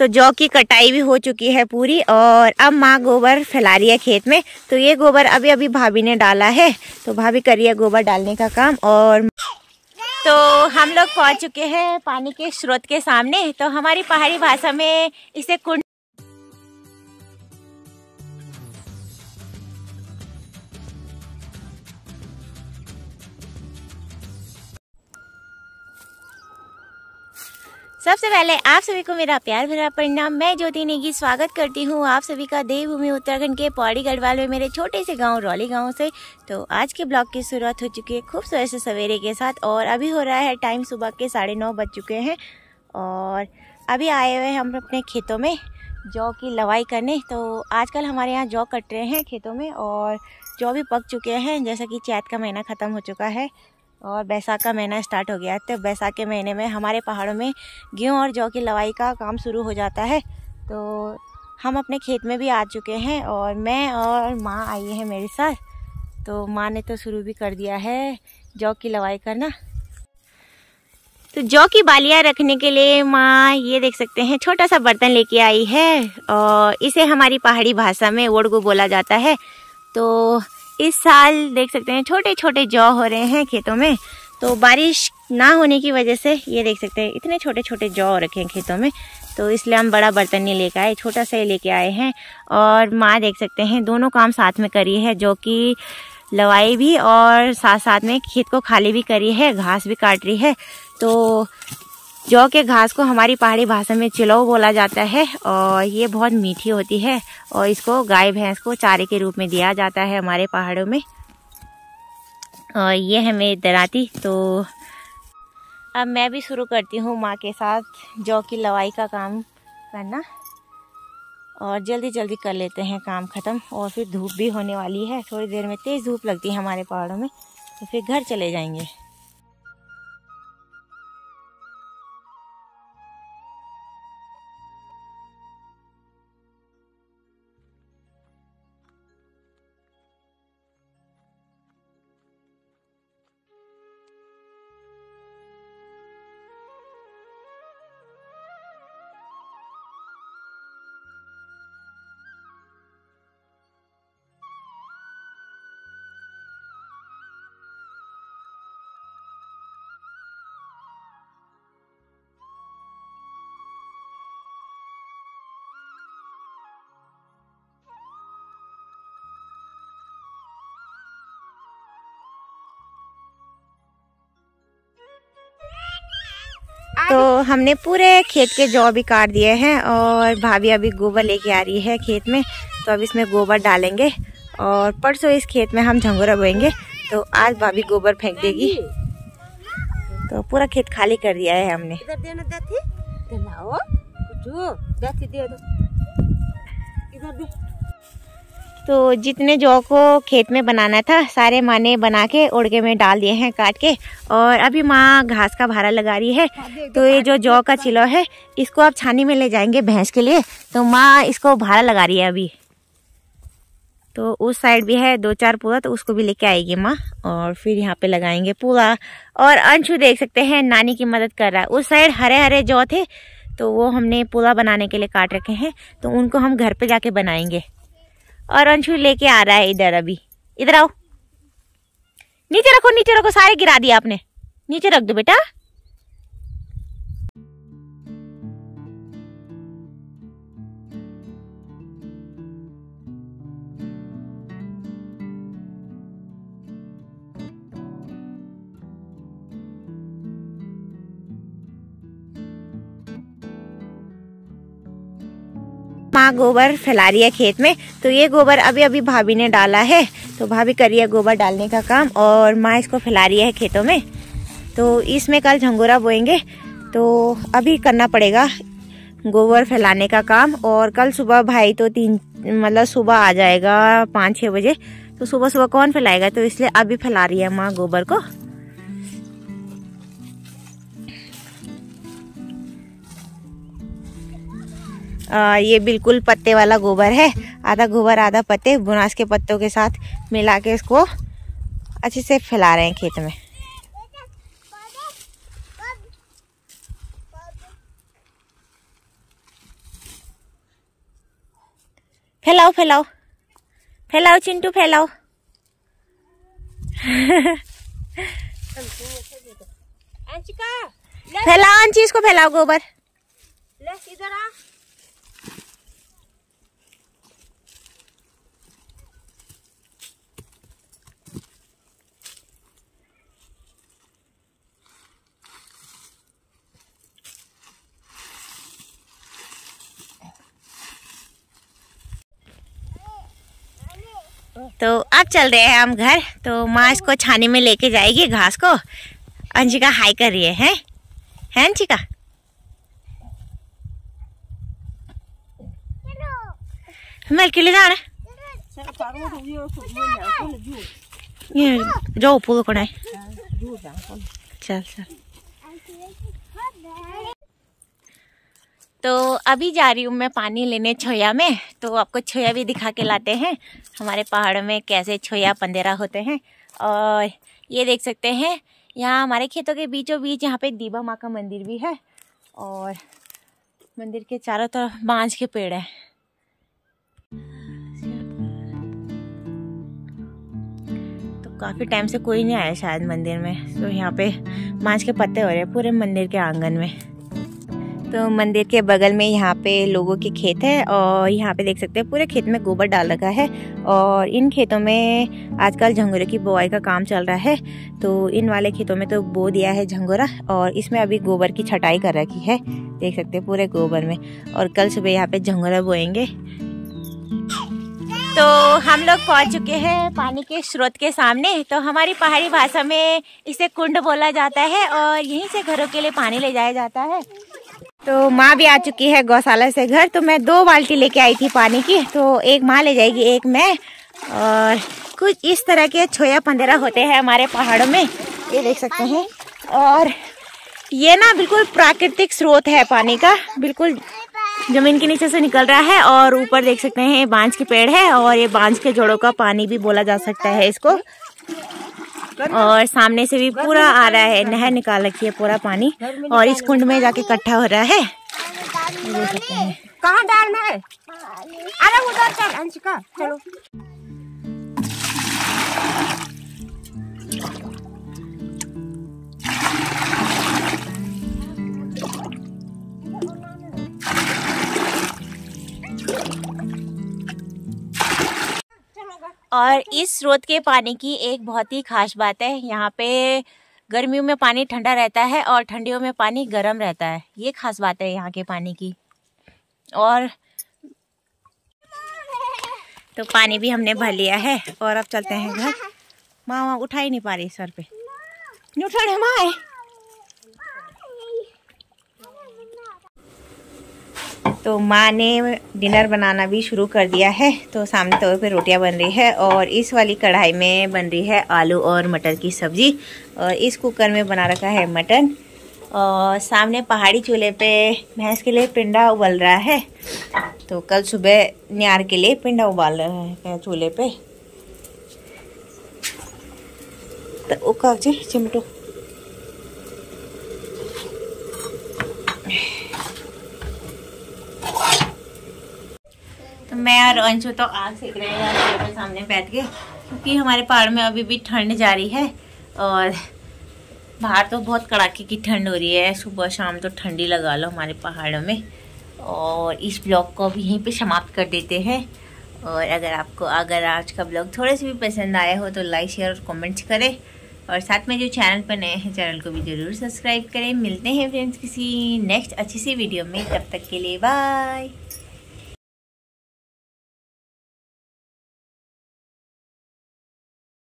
तो जौ की कटाई भी हो चुकी है पूरी और अब माँ गोबर फैला रही है खेत में। तो ये गोबर अभी अभी भाभी ने डाला है। तो भाभी करी है गोबर डालने का काम और तो हम लोग पहुँच चुके हैं पानी के स्रोत के सामने। तो हमारी पहाड़ी भाषा में इसे कुंड सबसे पहले आप सभी को मेरा प्यार भरा परिणाम। मैं ज्योति नेगी, स्वागत करती हूँ आप सभी का देवभूमि उत्तराखंड के पौड़ी गढ़वाल में, मेरे छोटे से गाँव, रौली गाँव से। तो आज के ब्लॉग की शुरुआत हो चुकी है खूबसूरत से सवेरे के साथ और अभी हो रहा है टाइम सुबह के साढ़े नौ बज चुके हैं और अभी आए हुए हम अपने खेतों में जौ की लवाई करने। तो आजकल हमारे यहाँ जौ कट रहे हैं खेतों में और जौ भी पक चुके हैं, जैसा कि चैत का महीना ख़त्म हो चुका है। और बैसाख का महीना स्टार्ट हो गया है। तो बैसाख के महीने में हमारे पहाड़ों में गेहूँ और जौ की लवाई का काम शुरू हो जाता है। तो हम अपने खेत में भी आ चुके हैं और मैं और माँ आई है मेरे साथ। तो माँ ने तो शुरू भी कर दिया है जौ की लवाई करना तो जौ की बालियाँ रखने के लिए माँ ये देख सकते हैं, छोटा सा बर्तन लेके आई है और इसे हमारी पहाड़ी भाषा में ओड़गो बोला जाता है। तो इस साल देख सकते हैं छोटे छोटे जौ हो रहे हैं खेतों में। तो बारिश ना होने की वजह से ये देख सकते हैं, इतने छोटे छोटे जौ रखे हैं खेतों में। तो इसलिए हम बड़ा बर्तन नहीं लेके आए, छोटा सा ही लेके आए हैं। और माँ देख सकते हैं, दोनों काम साथ में करी है, जो कि लवाई भी और साथ साथ में खेत को खाली भी करी है, घास भी काट रही है। तो जौ के घास को हमारी पहाड़ी भाषा में चिलो बोला जाता है, और ये बहुत मीठी होती है, और इसको गाय भैंस को चारे के रूप में दिया जाता है हमारे पहाड़ों में। और ये है मेरी दराती तो अब मैं भी शुरू करती हूँ माँ के साथ जौ की लवाई का काम करना। और जल्दी जल्दी कर लेते हैं काम ख़त्म, और फिर धूप भी होने वाली है। थोड़ी देर में तेज़ धूप लगती है हमारे पहाड़ों में तो फिर घर चले जाएँगे। तो हमने पूरे खेत के जौ भी काट दिए हैं और भाभी अभी गोबर लेके आ रही है खेत में। तो अब इसमें गोबर डालेंगे और परसों इस खेत में हम झंगोरा बोएँगे। तो आज भाभी गोबर फेंक देगी। तो पूरा खेत खाली कर दिया है हमने। तो जितने जौ को खेत में बनाना था, सारे माँ ने बना के उड़गे में डाल दिए हैं काट के। और अभी माँ घास का भारा लगा रही है। तो ये जो जौ का चिलो है, इसको आप छानी में ले जाएँगे भैंस के लिए। तो माँ इसको भारा लगा रही है अभी। तो उस साइड भी है, दो चार पूरा तो उसको भी लेके आएगी माँ। और फिर यहाँ पे लगाएँगे पूरा। और अंशु देख सकते हैं, नानी की मदद कर रहा है। उस साइड हरे हरे जौ थे तो वो हमने पूरा बनाने के लिए काट रखे हैं। तो उनको हम घर पे जाके बनाएँगे। और अंशु लेके आ रहा है इधर अभी। इधर आओ। नीचे रखो नीचे रखो, सारे गिरा दिया आपने। नीचे रख दो बेटा। माँ गोबर फैला रही है खेत में तो ये गोबर अभी अभी भाभी ने डाला है। तो भाभी कर रही है गोबर डालने का काम और माँ इसको फैला रही है खेतों में। तो इसमें कल झंगोरा बोएँगे तो अभी करना पड़ेगा गोबर फैलाने का काम और कल सुबह भाई तो तीन मतलब सुबह आ जाएगा पाँच छः बजे। तो सुबह सुबह कौन फैलाएगा? तो इसलिए अभी फैला रही है माँ गोबर को। आ, ये बिल्कुल पत्ते वाला गोबर है। आधा गोबर आधा पत्ते बुनास के पत्तों के साथ मिला के इसको अच्छे से फैला रहे हैं खेत में। फैलाओ फैलाओ। फैलाओ चिंटू फैलाओ। फैलाओ अंची इसको फैलाओ गोबर। इधर आ। तो अब चल रहे हैं हम घर। तो माँ इसको छाने में लेके जाएगी घास को। अंशिका हाई कर रही है, हैं? है अंशिका? मैं के ये जाओ पूरा चल चल। तो अभी जा रही हूँ मैं पानी लेने छोया में। तो आपको छोया भी दिखा के लाते हैं, हमारे पहाड़ों में कैसे छोया पंदेरा होते हैं। और ये देख सकते हैं, यहाँ हमारे खेतों के बीचों बीच यहाँ पे दीबा माँ का मंदिर भी है। और मंदिर के चारों तरफ़ बांझ के पेड़ है। तो काफ़ी टाइम से कोई नहीं आया शायद मंदिर में। तो यहाँ पे बांझ के पत्ते हो रहे हैं पूरे मंदिर के आँगन में। तो मंदिर के बगल में यहाँ पे लोगों के खेत है और यहाँ पे देख सकते हैं पूरे खेत में गोबर डाल रखा है और इन खेतों में आजकल झंगोरे की बुआई का काम चल रहा है। तो इन वाले खेतों में तो बो दिया है झंगोरा और इसमें अभी गोबर की छटाई कर रखी है। देख सकते हैं पूरे गोबर में और कल सुबह यहाँ पे झंगोरा बोएँगे। तो हम लोग पहुँच चुके हैं पानी के स्रोत के सामने। तो हमारी पहाड़ी भाषा में इसे कुंड बोला जाता है और यहीं से घरों के लिए पानी ले जाया जाता है। तो माँ भी आ चुकी है गौशाला से घर तो मैं दो बाल्टी लेके आई थी पानी की तो एक माँ ले जाएगी, एक मैं। और कुछ इस तरह के छोया पंदेरा होते हैं हमारे पहाड़ों में, ये देख सकते हैं। और ये ना बिल्कुल प्राकृतिक स्रोत है पानी का, बिल्कुल ज़मीन के नीचे से निकल रहा है और ऊपर देख सकते हैं ये बांझ के पेड़ है और ये बांझ के जोड़ों का पानी भी बोला जा सकता है इसको। और सामने से भी पूरा आ रहा है। नहर निकाल रखी है पूरा पानी। और इस कुंड में जाके इकट्ठा हो रहा है। कहाँ डालना है? अरे उधर चल अंशिका चलो। और इस स्रोत के पानी की एक बहुत ही खास बात है, यहाँ पे गर्मियों में पानी ठंडा रहता है और ठंडियों में पानी गर्म रहता है, ये खास बात है यहाँ के पानी की। और तो पानी भी हमने भर लिया है और अब चलते हैं घर। माँ वहाँ उठा ही नहीं पा रही सर पे। नहीं उठा रहे माँ तो माँ ने डिनर बनाना भी शुरू कर दिया है। तो सामने तौर पे रोटियाँ बन रही है और इस वाली कढ़ाई में बन रही है आलू और मटर की सब्ज़ी। और इस कुकर में बना रखा है मटन। और सामने पहाड़ी चूल्हे पे भैंस के लिए पिंडा उबल रहा है। तो कल सुबह न्यार के लिए पिंडा उबाल रहे हैं चूल्हे पे। तो चिमटो। तो मैं और अंशु तो आग सेक रहे हैं यार सामने बैठ के क्योंकि हमारे पहाड़ में अभी भी ठंड जा रही है और बाहर तो बहुत कड़ाके की ठंड हो रही है। सुबह शाम तो ठंडी लगा लो हमारे पहाड़ों में। और इस ब्लॉग को भी यहीं पे समाप्त कर देते हैं। और अगर आपको, अगर आज का ब्लॉग थोड़े से भी पसंद आया हो तो लाइक, शेयर और कमेंट्स करें। और साथ में जो चैनल पर नए हैं, चैनल को भी ज़रूर सब्सक्राइब करें। मिलते हैं फ्रेंड्स किसी नेक्स्ट अच्छी सी वीडियो में। तब तक के लिए बाय।